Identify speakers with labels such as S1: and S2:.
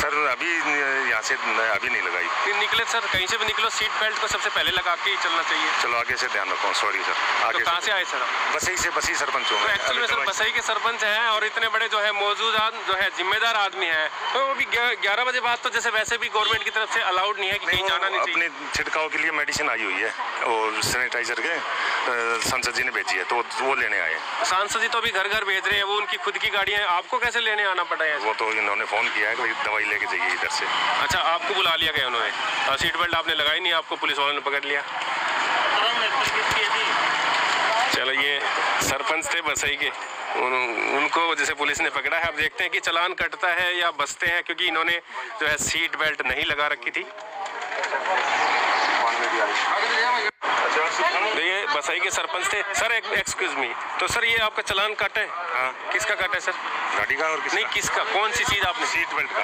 S1: Sir अभी यहाँ से अभी नहीं लगाई।
S2: फिर निकले सर कहीं से भी निकलो सीट बेल्ट को सबसे पहले लगा के ही चलना चाहिए।
S1: चलो आगे से ध्यान रखो सॉरी सर आगे तो
S2: कहाँ से आए सर आप?
S1: बस ही से बस ही सरपंच हूँ
S2: तो एक्चुअली में सर
S1: तो
S2: बसई के सरपंच हैं और इतने बड़े जो है मौजूद जो है जिम्मेदार आदमी है। तो वो भी ग्यारह बजे बाद तो जैसे वैसे भी गवर्नमेंट की तरफ़ से अलाउड नहीं है कि कहीं जाना नहीं
S1: अपने छिड़काव के लिए मेडिसिन आई हुई है और सैनिटाइजर के सांसद जी ने भेजी है तो वो लेने आए
S2: सांसद जी तो अभी घर घर भेज रहे हैं वो उनकी खुद की गाड़ियाँ हैं। आपको कैसे लेने आना पड़ा है?
S1: वो तो इन्होंने फ़ोन किया है भाई दवाई लेके जाइए इधर से।
S2: अच्छा आपको बुला लिया गया उन्होंने। सीट बेल्ट आपने लगाई नहीं आपको पुलिस वालों ने पकड़ लिया। चलो ये सरपंच थे बसई के। उन, उनको जैसे पुलिस ने पकड़ा है अब देखते हैं कि चलान कटता है या बसते हैं क्योंकि इन्होंने जो है सीट बेल्ट नहीं लगा रखी थी। तो ये बसई के सरपंच थे। सर एक एक्सक्यूज मी तो सर ये आपका चलान कट है?
S1: हाँ।
S2: किसका कट है सर?
S1: गाड़ी का और किसका?
S2: नहीं
S1: किसका?
S2: किसका कौन सी चीज़ आपने?
S1: सीट बेल्ट का।